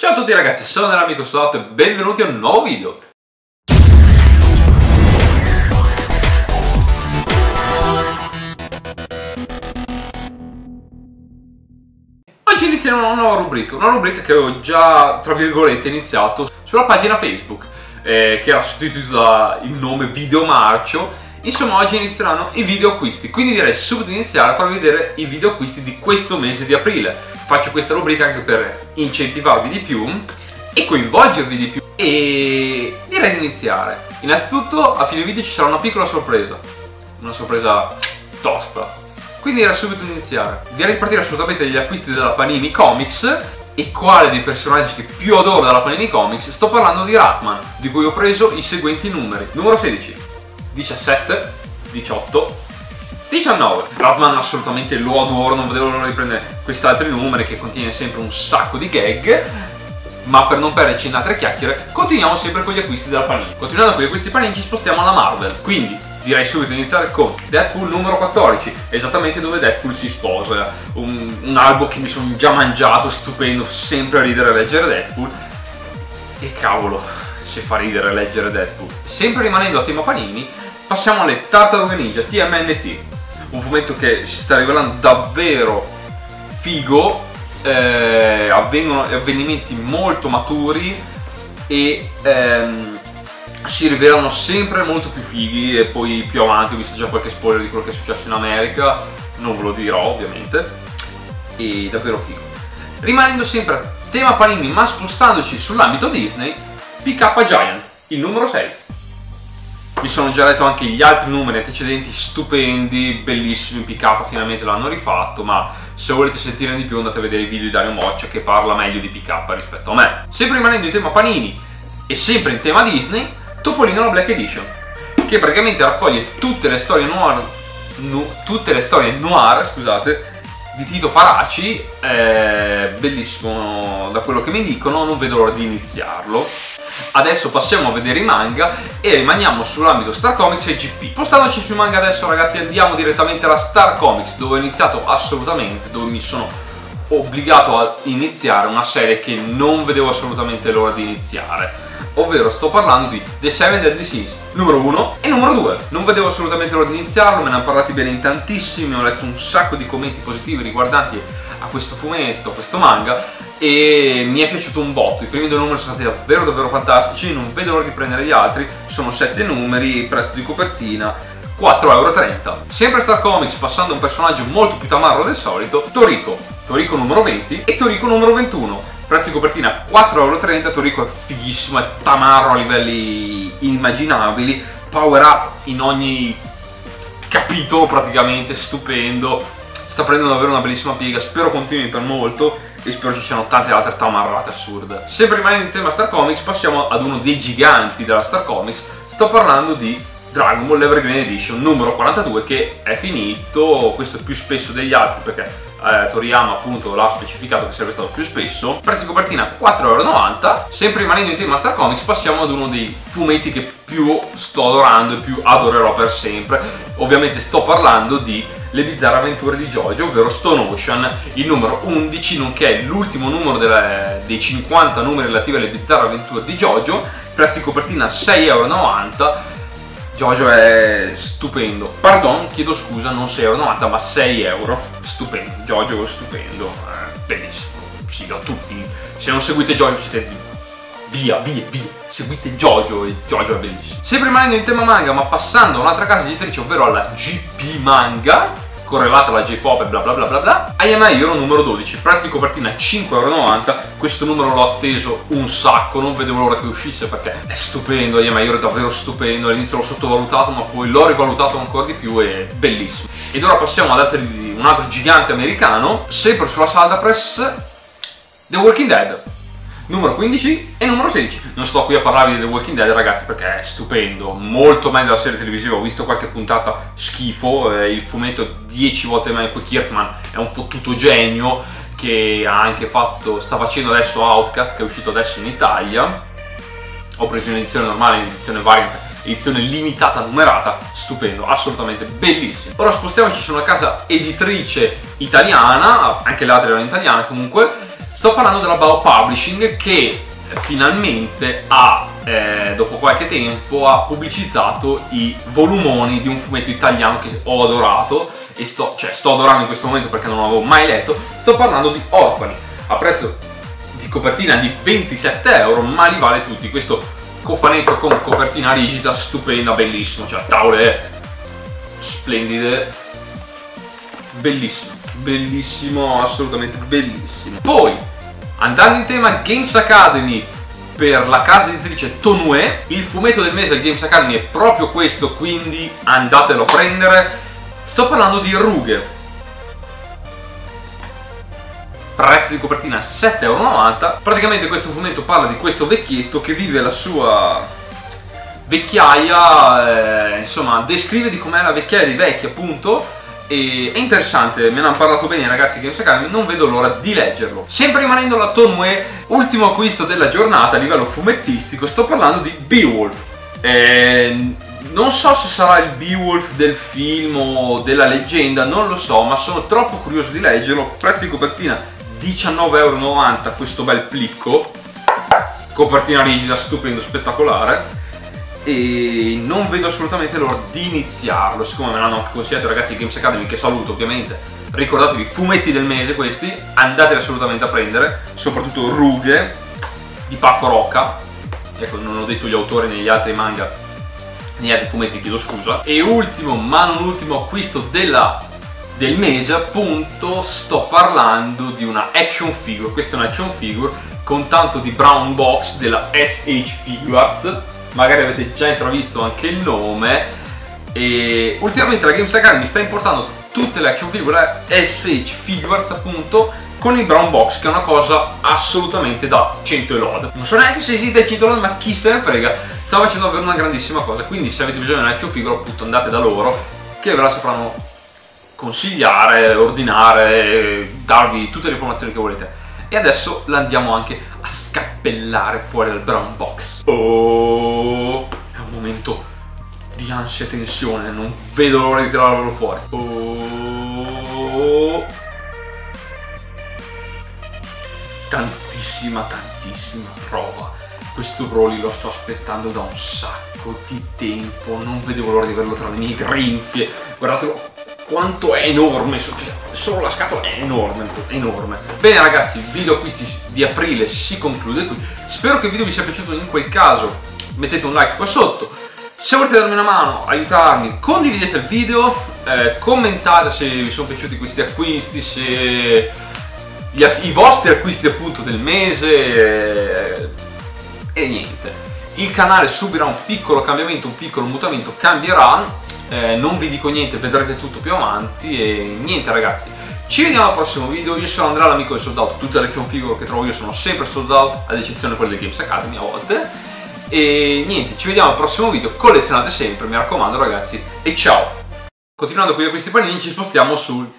Ciao a tutti ragazzi, sono l'amico Slot e benvenuti a un nuovo video. Oggi inizieremo una nuova rubrica, una rubrica che ho già, tra virgolette, iniziato sulla pagina Facebook, eh, che era sostituito dal nome Video Marcio. Insomma, oggi inizieranno i video acquisti, quindi direi subito iniziare a farvi vedere i video acquisti di questo mese di aprile. Faccio questa rubrica anche per incentivarvi di più e coinvolgervi di più. E direi di iniziare. Innanzitutto, a fine video ci sarà una piccola sorpresa, una sorpresa tosta. Quindi era subito iniziare. Direi di partire assolutamente dagli acquisti della Panini Comics. E quale dei personaggi che più adoro dalla Panini Comics? Sto parlando di Ratman, di cui ho preso i seguenti numeri. Numero 16, 17, 18, 19. Ratman assolutamente lo adoro, non vedevo l'ora di prendere questi altri numeri che contiene sempre un sacco di gag. Ma per non perderci in altre chiacchiere, continuiamo sempre con gli acquisti della Panini. Continuando con gli acquisti Panini ci spostiamo alla Marvel. Quindi direi subito di iniziare con Deadpool numero 14, esattamente dove Deadpool si sposa. Un, un albo che mi sono già mangiato, stupendo, sempre a ridere a leggere Deadpool. E cavolo, se fa ridere leggere Deadpool. Sempre rimanendo a tema Panini, passiamo alle Tartarughe Ninja TMNT. Un fumetto che si sta rivelando davvero figo. Eh, avvengono avvenimenti molto maturi e ehm, si rivelano sempre molto più fighi e poi più avanti ho visto già qualche spoiler di quello che è successo in America non ve lo dirò ovviamente e davvero figo rimanendo sempre a tema panini ma spostandoci sull'ambito Disney PK Giant il numero 6 mi sono già letto anche gli altri numeri antecedenti stupendi, bellissimi, PK finalmente l'hanno rifatto, ma se volete sentire di più andate a vedere i video di Dario Moccia che parla meglio di PK rispetto a me. Sempre rimanendo in tema panini e sempre in tema Disney, Topolino la Black Edition, che praticamente raccoglie tutte le storie noir, nu, tutte le storie noir, scusate, di Tito Faraci, eh, bellissimo da quello che mi dicono, non vedo l'ora di iniziarlo. Adesso passiamo a vedere i manga e rimaniamo sull'ambito Star Comics e GP. Spostandoci sui manga adesso ragazzi andiamo direttamente alla Star Comics dove ho iniziato assolutamente, dove mi sono obbligato a iniziare una serie che non vedevo assolutamente l'ora di iniziare. Ovvero sto parlando di The Seven Deadly Sins numero 1 e numero 2 non vedevo assolutamente l'ora di iniziarlo me ne hanno parlati bene in tantissimi ho letto un sacco di commenti positivi riguardanti a questo fumetto, a questo manga e mi è piaciuto un botto i primi due numeri sono stati davvero davvero fantastici non vedo l'ora di prendere gli altri sono 7 numeri, prezzo di copertina 4,30€. Sempre Star Comics passando a un personaggio molto più tamarro del solito, Toriko, Toriko numero 20 e Toriko numero 21. Prezzo di copertina 4,30€, Toriko è fighissimo, è tamarro a livelli inimmaginabili, power up in ogni capitolo praticamente, stupendo, sta prendendo davvero una bellissima piega, spero continui per molto e spero ci siano tante altre tamarrate assurde. Sempre rimanendo in tema Star Comics passiamo ad uno dei giganti della Star Comics, sto parlando di Dragon Ball Evergreen Edition numero 42 che è finito, questo più spesso degli altri perché eh, Toriyama appunto l'ha specificato che sarebbe stato più spesso. Prezzo di copertina 4,90€ sempre rimanendo in tema Star Comics passiamo ad uno dei fumetti che più sto adorando e più adorerò per sempre. Ovviamente sto parlando di le bizzarre avventure di Jojo, ovvero Stone Ocean, il numero 11, nonché l'ultimo numero delle, dei 50 numeri relativi alle bizzarre avventure di Jojo, prezzo di copertina 6,90€, Jojo è stupendo. Pardon, chiedo scusa, non 6,90€ ma 6 euro. Stupendo, è stupendo, eh, bellissimo. Sì, a tutti. Se non seguite Jojo siete via, via, via. Seguite Jojo e Jojo è bellissimo. Sempre rimanendo in tema manga, ma passando a un'altra casa editrice, ovvero alla GP Manga correlata alla J-pop e bla bla bla bla bla. I Am Hero numero 12, prezzo di copertina 5,90€, questo numero l'ho atteso un sacco, non vedevo l'ora che uscisse perché è stupendo, I Am Hero è davvero stupendo, all'inizio l'ho sottovalutato ma poi l'ho rivalutato ancora di più e bellissimo. Ed ora passiamo ad altri, un altro gigante americano, sempre sulla sala da press, The Walking Dead numero 15 e numero 16. Non sto qui a parlarvi di The Walking Dead ragazzi perché è stupendo, molto meglio della serie televisiva, ho visto qualche puntata schifo, eh, il fumetto 10 volte meglio poi Kirkman è un fottuto genio che ha anche fatto, sta facendo adesso Outcast che è uscito adesso in Italia. Ho preso un'edizione normale, un'edizione variant, edizione limitata, numerata, stupendo, assolutamente bellissimo. Ora spostiamoci su una casa editrice italiana, anche le altre erano italiane comunque, Sto parlando della Bao Publishing che finalmente ha, eh, dopo qualche tempo, ha pubblicizzato i volumoni di un fumetto italiano che ho adorato e sto, cioè, sto adorando in questo momento perché non l'avevo mai letto. Sto parlando di Orfani, a prezzo di copertina di 27 euro, ma li vale tutti. Questo cofanetto con copertina rigida, stupenda, bellissimo, cioè tavole splendide, bellissimo, bellissimo, assolutamente bellissimo. Poi, andando in tema Games Academy per la casa editrice Tonue, il fumetto del mese del Games Academy è proprio questo, quindi andatelo a prendere. Sto parlando di Rughe, prezzo di copertina 7,90€. Praticamente questo fumetto parla di questo vecchietto che vive la sua vecchiaia, eh, insomma descrive di com'è la vecchiaia dei vecchi appunto e è interessante, me ne hanno parlato bene i ragazzi di Games Academy, non vedo l'ora di leggerlo. Sempre rimanendo alla Tonue, ultimo acquisto della giornata a livello fumettistico, sto parlando di Beowulf. Eh, non so se sarà il Beowulf del film o della leggenda, non lo so, ma sono troppo curioso di leggerlo. Prezzo di copertina 19,90€ questo bel plicco copertina rigida, stupendo, spettacolare e non vedo assolutamente l'ora di iniziarlo siccome me l'hanno anche consigliato i ragazzi di Games Academy che saluto ovviamente ricordatevi fumetti del mese questi andateli assolutamente a prendere soprattutto Rughe di Pacco Rocca. Ecco non ho detto gli autori negli altri manga negli altri fumetti chiedo scusa. E ultimo ma non ultimo acquisto della del mese appunto sto parlando di una action figure. Questa è una action figure con tanto di brown box della SH Figures magari avete già intravisto anche il nome e ultimamente la Games Academy sta importando tutte le action figure SH Figures appunto con il brown box che è una cosa assolutamente da 100 lode non so neanche se esiste il 100 lode ma chi se ne frega sta facendo davvero una grandissima cosa quindi se avete bisogno di una action figure appunto andate da loro che ve la sapranno consigliare, ordinare, darvi tutte le informazioni che volete. E adesso la andiamo anche a scappellare fuori dal brown box. Oh, è un momento di ansia e tensione, non vedo l'ora di tirarlo fuori. Oh, tantissima, tantissima roba. Questo Broly lo sto aspettando da un sacco di tempo, non vedevo l'ora di averlo tra le mie grinfie. Guardatelo quanto è enorme, solo la scatola è enorme, enorme. Bene ragazzi, il video acquisti di aprile si conclude qui. Spero che il video vi sia piaciuto in quel caso. Mettete un like qua sotto. Se volete darmi una mano, aiutarmi, condividete il video, eh, commentate se vi sono piaciuti questi acquisti, se gli, i vostri acquisti appunto del mese eh, e niente. Il canale subirà un piccolo cambiamento, un piccolo mutamento, cambierà eh, non vi dico niente, vedrete tutto più avanti e niente ragazzi. Ci vediamo al prossimo video, io sono Andrea l'amico del Sold tutte le action figure che trovo io sono sempre sold ad eccezione quelle del Games Academy a volte. E niente, ci vediamo al prossimo video, collezionate sempre, mi raccomando ragazzi, e ciao! Continuando con gli acquisti panini ci spostiamo sul